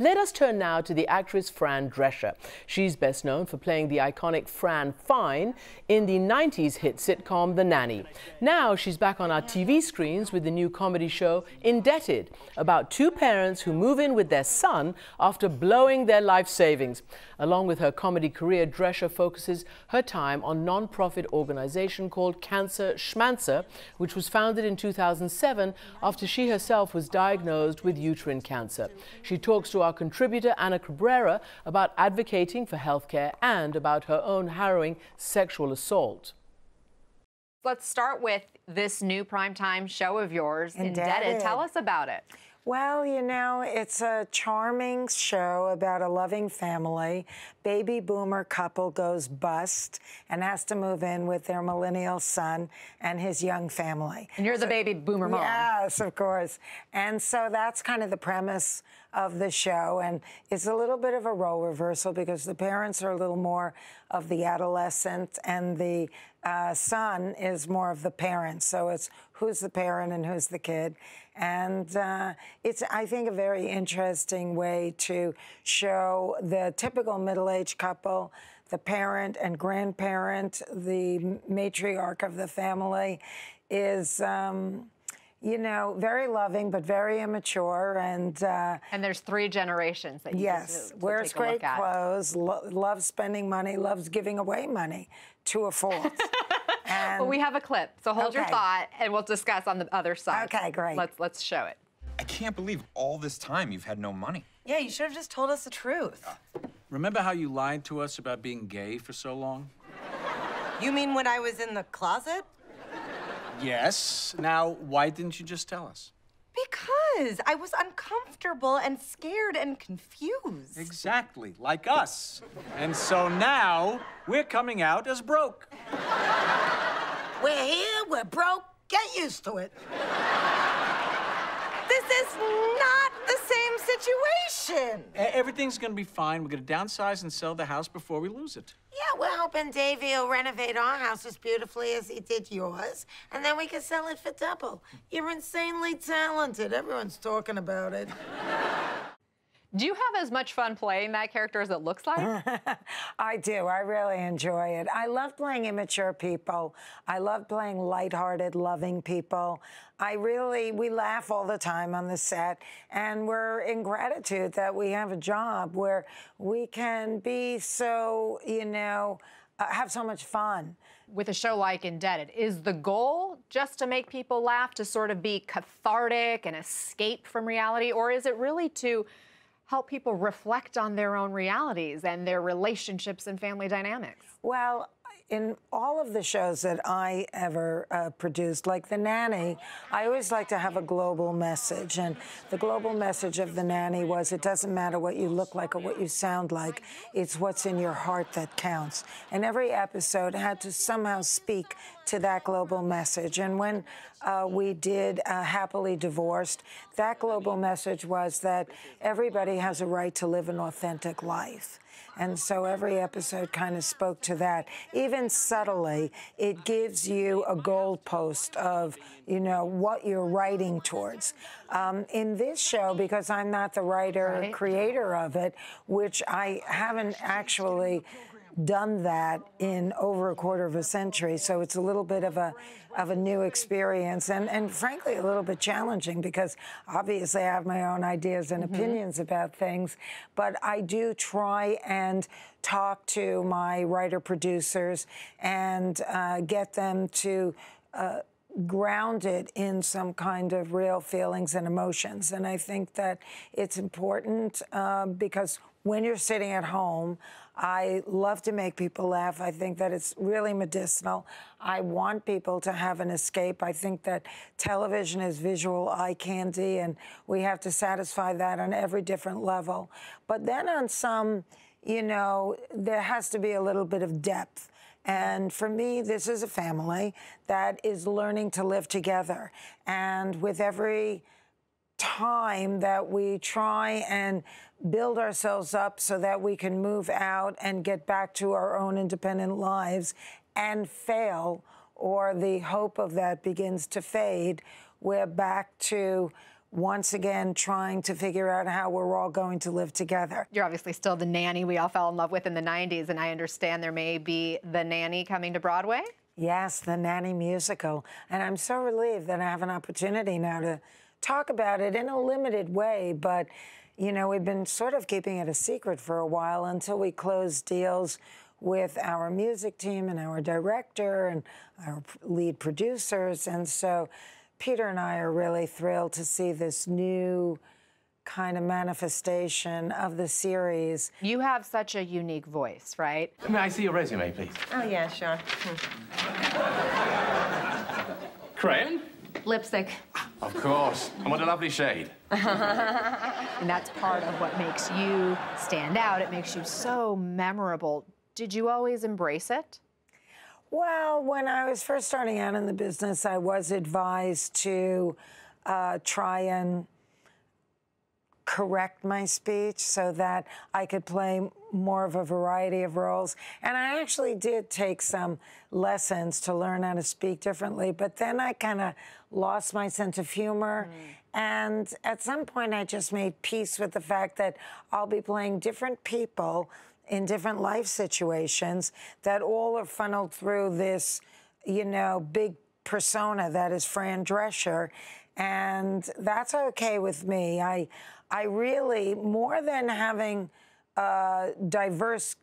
Let us turn now to the actress Fran Drescher. She's best known for playing the iconic Fran Fine in the 90s hit sitcom The Nanny. Now she's back on our TV screens with the new comedy show Indebted, about two parents who move in with their son after blowing their life savings. Along with her comedy career, Drescher focuses her time on non-profit organization called Cancer Schmancer, which was founded in 2007 after she herself was diagnosed with uterine cancer. She talks to our contributor Ana Cabrera about advocating for healthcare and about her own harrowing sexual assault. Let's start with this new primetime show of yours, Indebted. Indebted. Tell us about it. Well, you know, it's a charming show about a loving family. Baby boomer couple goes bust and has to move in with their millennial son and his young family. And you're the baby boomer mom. Yes, of course. And so that's kind of the premise of the show. And it's a little bit of a role reversal because the parents are a little more of the adolescent and the uh, son is more of the parent. So it's who's the parent and who's the kid. And uh, it's, I think, a very interesting way to show the typical middle aged couple, the parent and grandparent, the matriarch of the family is. Um, you know, very loving but very immature, and uh, and there's three generations that you yes, to, to wears great clothes, lo loves spending money, loves giving away money to a fault. and well, we have a clip, so hold okay. your thought, and we'll discuss on the other side. Okay, great. Let's let's show it. I can't believe all this time you've had no money. Yeah, you should have just told us the truth. Remember how you lied to us about being gay for so long? You mean when I was in the closet? Yes. Now, why didn't you just tell us? Because I was uncomfortable and scared and confused. Exactly, like us. And so now we're coming out as broke. We're here, we're broke, get used to it. This is not the same situation. Everything's gonna be fine. We're gonna downsize and sell the house before we lose it. Yeah, we're hoping Davey will renovate our house as beautifully as he did yours, and then we can sell it for double. You're insanely talented. Everyone's talking about it. Do you have as much fun playing that character as it looks like? I do. I really enjoy it. I love playing immature people. I love playing lighthearted, loving people. I really, we laugh all the time on the set, and we're in gratitude that we have a job where we can be so, you know, uh, have so much fun. With a show like Indebted, is the goal just to make people laugh, to sort of be cathartic and escape from reality, or is it really to help people reflect on their own realities and their relationships and family dynamics? Well, in all of the shows that I ever uh, produced, like The Nanny, I always like to have a global message. And the global message of The Nanny was it doesn't matter what you look like or what you sound like, it's what's in your heart that counts. And every episode had to somehow speak to that global message. And when uh, we did uh, Happily Divorced, that global message was that everybody has a right to live an authentic life. And so every episode kind of spoke to that. Even subtly, it gives you a goalpost of, you know, what you're writing towards. Um, in this show, because I'm not the writer, right. creator of it, which I haven't actually done that in over a quarter of a century. So it's a little bit of a of a new experience and, and frankly a little bit challenging because obviously I have my own ideas and mm-hmm. opinions about things. But I do try and talk to my writer producers and uh, get them to uh, ground it in some kind of real feelings and emotions. And I think that it's important uh, because when you're sitting at home, I love to make people laugh. I think that it's really medicinal. I want people to have an escape. I think that television is visual eye candy, and we have to satisfy that on every different level. But then on some, you know, there has to be a little bit of depth. And for me, this is a family that is learning to live together. And with every time that we try and build ourselves up so that we can move out and get back to our own independent lives and fail, or the hope of that begins to fade, we're back to once again trying to figure out how we're all going to live together. You're obviously still the nanny we all fell in love with in the 90s, and I understand there may be the nanny coming to Broadway. Yes, the Nanny musical. And I'm so relieved that I have an opportunity now to talk about it in a limited way. But, you know, we've been sort of keeping it a secret for a while until we closed deals with our music team and our director and our lead producers. And so Peter and I are really thrilled to see this new kind of manifestation of the series. You have such a unique voice, right? May I see your resume, please? Oh, yeah, sure. Hmm. Crayon? Lipstick. Of course. And what a lovely shade. And that's part of what makes you stand out. It makes you so memorable. Did you always embrace it? Well, when I was first starting out in the business, I was advised to uh, try and correct my speech so that I could play more of a variety of roles. And I actually did take some lessons to learn how to speak differently, but then I kind of lost my sense of humor. Mm. And at some point, I just made peace with the fact that I'll be playing different people in different life situations that all are funneled through this, you know, big persona that is Fran Drescher. And that's okay with me. I, I really, more than having uh, diverse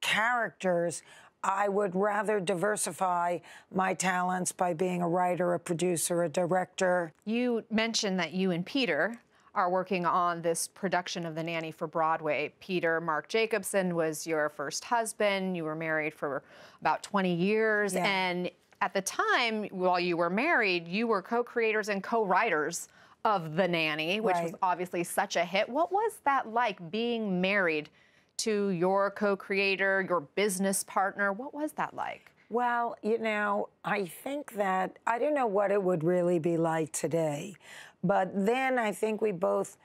characters, I would rather diversify my talents by being a writer, a producer, a director. You mentioned that you and Peter are working on this production of The Nanny for Broadway. Peter Marc Jacobson was your first husband. You were married for about 20 years. Yeah. And at the time, while you were married, you were co creators and co writers of The Nanny, which was obviously such a hit. What was that like being married to your co creator, your business partner? What was that like? Well, you know, I think that I don't know what it would really be like today, but then I think we both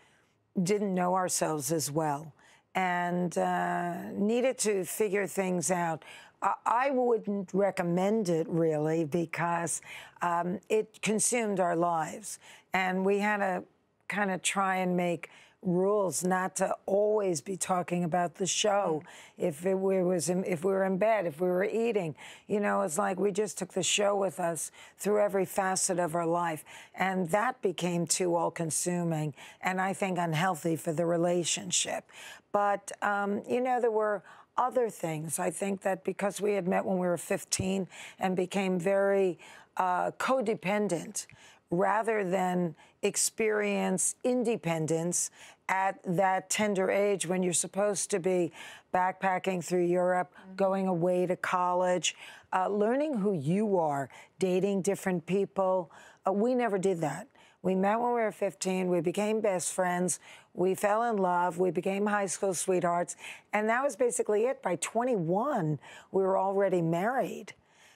didn't know ourselves as well and uh, needed to figure things out. I, wouldn't recommend it really because um, it consumed our lives, and we had to kind of try and make rules not to always be talking about the show. If it we was in, if we were in bed, if we were eating, you know, it's like we just took the show with us through every facet of our life, and that became too all-consuming, and I think unhealthy for the relationship. But um, you know, there were other things. I think that because we had met when we were 15 and became very uh, codependent rather than experience independence at that tender age when you're supposed to be backpacking through Europe, going away to college, uh, learning who you are, dating different people. Uh, we never did that. We met when we were 15. We became best friends. We fell in love. We became high school sweethearts. And that was basically it. By 21, we were already married.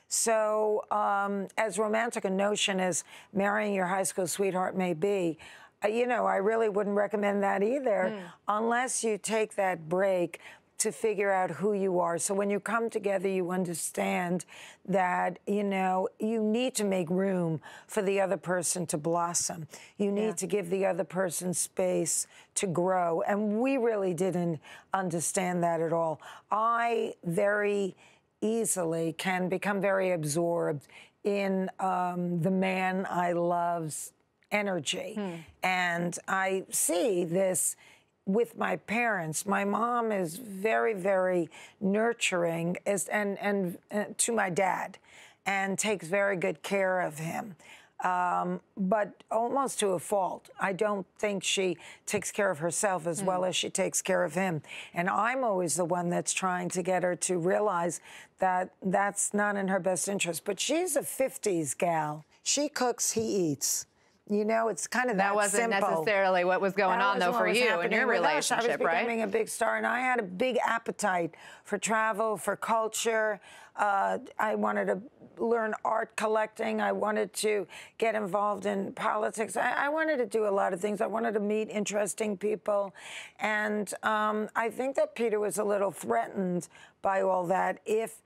So, um, as romantic a notion as marrying your high school sweetheart may be, uh, you know, I really wouldn't recommend that either unless you take that break to figure out who you are. So when you come together, you understand that, you know, you need to make room for the other person to blossom. You need to give the other person space to grow. And we really didn't understand that at all. I very easily can become very absorbed in um, the man I love's energy. And I see this with my parents. My mom is very, very nurturing as, and, and uh, to my dad and takes very good care of him. Um, but almost to a fault. I don't think she takes care of herself as well as she takes care of him. And I'm always the one that's trying to get her to realize that that's not in her best interest. But she's a 50s gal. She cooks, he eats. You know, it's kind of that, That wasn't simple. necessarily what was going That on, though, for you in your relationship, us. I was right? becoming a big star, and I had a big appetite for travel, for culture. Uh, I wanted to learn art collecting. I wanted to get involved in politics. I, I wanted to do a lot of things. I wanted to meet interesting people, and um, I think that Peter was a little threatened by all that if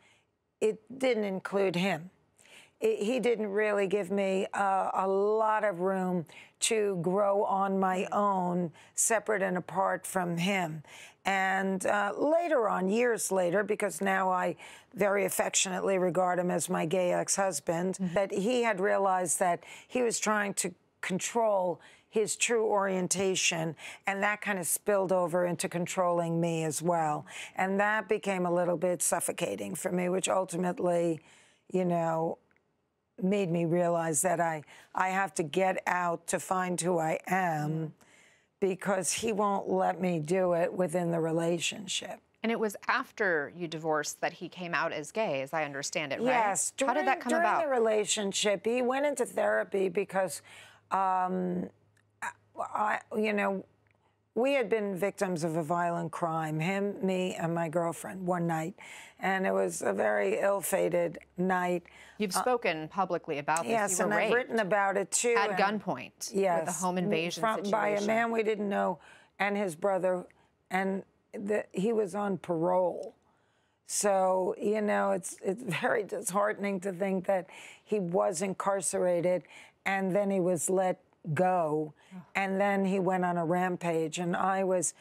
it didn't include him he didn't really give me uh, a lot of room to grow on my own, separate and apart from him. And uh, later on, years later, because now I very affectionately regard him as my gay ex husband, mm-hmm. that he had realized that he was trying to control his true orientation, and that kind of spilled over into controlling me as well. And that became a little bit suffocating for me, which ultimately, you know, made me realize that I, I have to get out to find who I am because he won't let me do it within the relationship. And it was after you divorced that he came out as gay, as I understand it, right? Yes. During, How did that come during about? During the relationship, he went into therapy because, um, I, you know, we had been victims of a violent crime, him, me, and my girlfriend, one night. And it was a very ill fated night. You've uh, spoken publicly about this. Yes, and raped I've written about it too. At gunpoint. Yes. With a home invasion from, situation. By a man we didn't know and his brother. And the, he was on parole. So, you know, it's, it's very disheartening to think that he was incarcerated and then he was let go. And then he went on a rampage. And I was,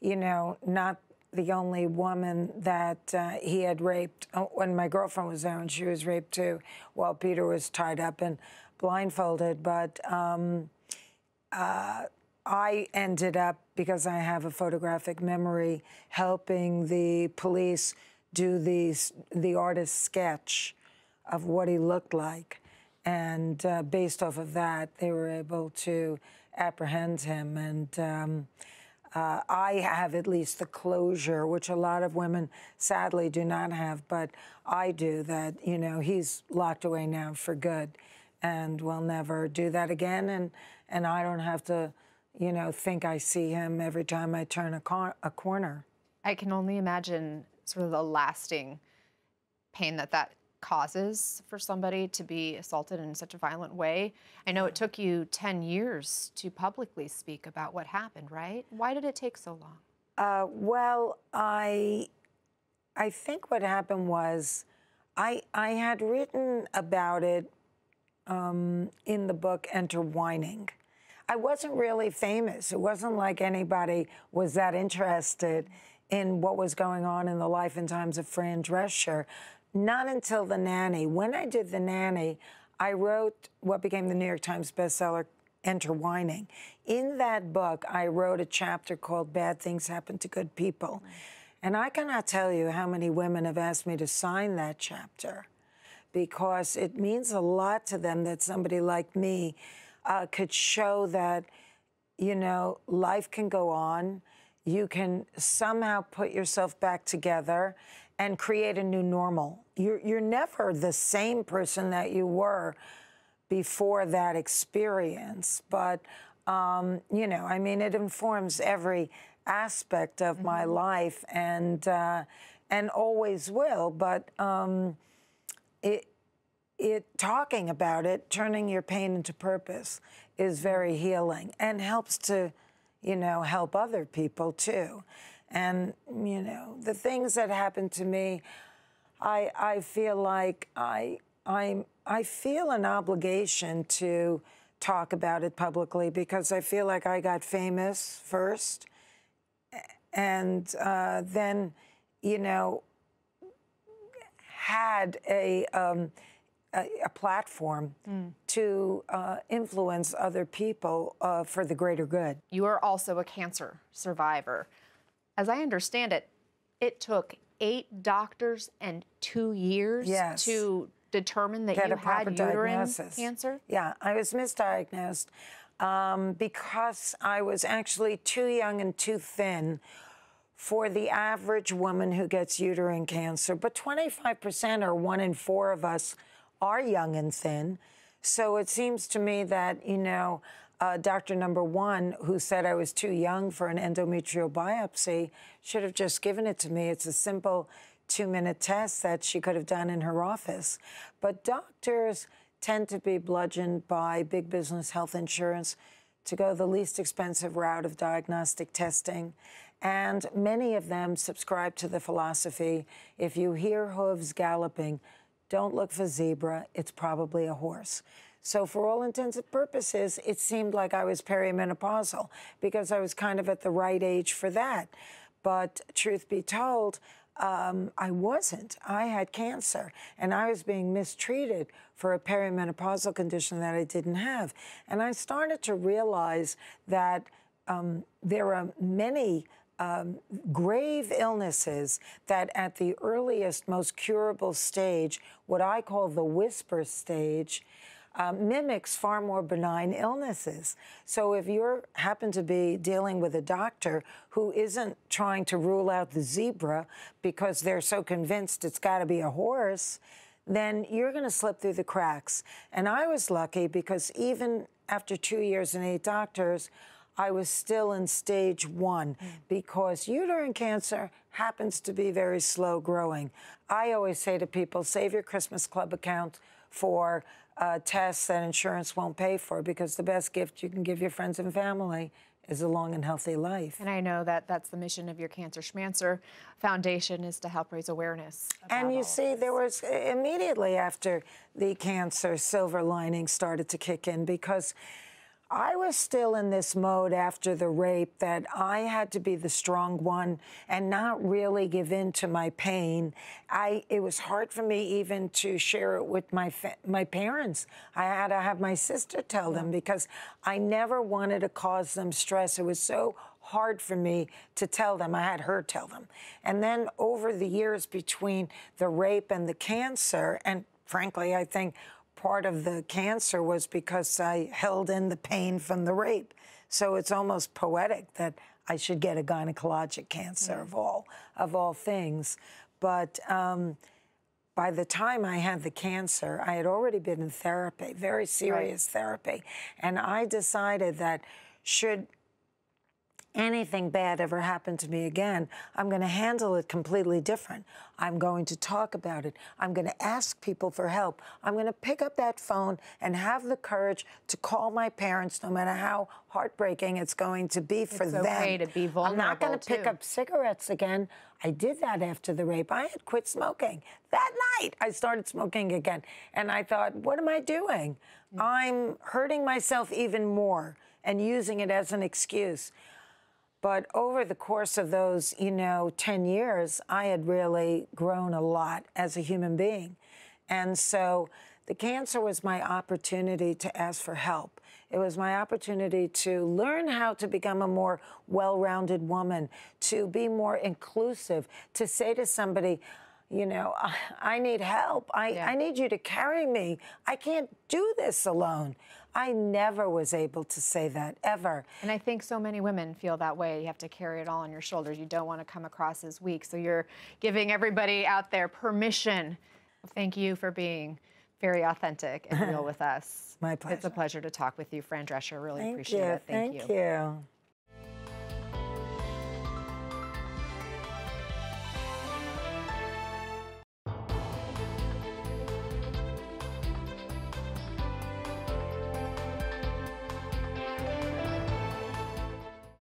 you know, not the only woman that uh, he had raped. Oh, when my girlfriend was there, and she was raped too, while Peter was tied up and blindfolded. But um, uh, I ended up, because I have a photographic memory, helping the police do the, the artist's sketch of what he looked like. And uh, based off of that, they were able to apprehend him. And um, uh, I have at least the closure, which a lot of women sadly do not have, but I do, that, you know, he's locked away now for good and will never do that again. And, and I don't have to, you know, think I see him every time I turn a, cor- a corner. I can only imagine sort of the lasting pain that that causes for somebody to be assaulted in such a violent way. I know it took you 10 years to publicly speak about what happened, right? Why did it take so long? Uh, well, I, I think what happened was I, I had written about it um, in the book Enter Whining. I wasn't really famous. It wasn't like anybody was that interested in what was going on in the life and times of Fran Drescher. Not until The Nanny. When I did The Nanny, I wrote what became the New York Times bestseller, Enter Whining. In that book, I wrote a chapter called Bad Things Happen to Good People. And I cannot tell you how many women have asked me to sign that chapter because it means a lot to them that somebody like me uh, could show that, you know, life can go on. You can somehow put yourself back together and create a new normal. You're, you're never the same person that you were before that experience. But, um, you know, I mean, it informs every aspect of mm-hmm. my life and, uh, and always will. But um, it, it, talking about it, turning your pain into purpose is very healing and helps to, you know, help other people too. And, you know, the things that happened to me, I, I feel like I, I, I feel an obligation to talk about it publicly because I feel like I got famous first. And uh, then, you know, had a, um, a, a, platform mm. to uh, influence other people uh, for the greater good. You are also a cancer survivor as I understand it, it took eight doctors and two years yes. to determine that you had uterine diagnosis. cancer? Yeah, I was misdiagnosed um, because I was actually too young and too thin for the average woman who gets uterine cancer. But 25% or one in four of us are young and thin. So it seems to me that, you know, uh, doctor number one, who said I was too young for an endometrial biopsy, should have just given it to me. It's a simple two minute test that she could have done in her office. But doctors tend to be bludgeoned by big business health insurance to go the least expensive route of diagnostic testing. And many of them subscribe to the philosophy if you hear hooves galloping, don't look for zebra, it's probably a horse. So, for all intents and purposes, it seemed like I was perimenopausal because I was kind of at the right age for that. But truth be told, um, I wasn't. I had cancer and I was being mistreated for a perimenopausal condition that I didn't have. And I started to realize that um, there are many um, grave illnesses that at the earliest, most curable stage, what I call the whisper stage, um, mimics far more benign illnesses. So if you happen to be dealing with a doctor who isn't trying to rule out the zebra because they're so convinced it's got to be a horse, then you're going to slip through the cracks. And I was lucky because even after two years and eight doctors, I was still in stage one mm. because uterine cancer happens to be very slow growing. I always say to people, save your Christmas Club account for uh, tests that insurance won't pay for because the best gift you can give your friends and family is a long and healthy life. And I know that that's the mission of your Cancer Schmancer Foundation is to help raise awareness. And you see, there was immediately after the cancer, silver lining started to kick in because I was still in this mode after the rape that I had to be the strong one and not really give in to my pain. I it was hard for me even to share it with my my parents. I had to have my sister tell them because I never wanted to cause them stress. It was so hard for me to tell them. I had her tell them. And then over the years between the rape and the cancer and frankly, I think part of the cancer was because I held in the pain from the rape. So it's almost poetic that I should get a gynecologic cancer of all of all things. But um, by the time I had the cancer, I had already been in therapy, very serious right. therapy, and I decided that should anything bad ever happened to me again, I'm going to handle it completely different. I'm going to talk about it. I'm going to ask people for help. I'm going to pick up that phone and have the courage to call my parents, no matter how heartbreaking it's going to be for it's them. okay to be vulnerable. I'm not going to pick up cigarettes again. I did that after the rape. I had quit smoking. That night, I started smoking again. And I thought, what am I doing? Mm. I'm hurting myself even more and using it as an excuse. But over the course of those, you know, 10 years, I had really grown a lot as a human being. And so the cancer was my opportunity to ask for help. It was my opportunity to learn how to become a more well rounded woman, to be more inclusive, to say to somebody, you know, I, I need help. I, yeah. I need you to carry me. I can't do this alone. I never was able to say that ever. And I think so many women feel that way. You have to carry it all on your shoulders. You don't want to come across as weak. So you're giving everybody out there permission. Thank you for being very authentic and real with us. My pleasure. It's a pleasure to talk with you, Fran Drescher. Really Thank appreciate you. it. Thank, you. Thank you. you.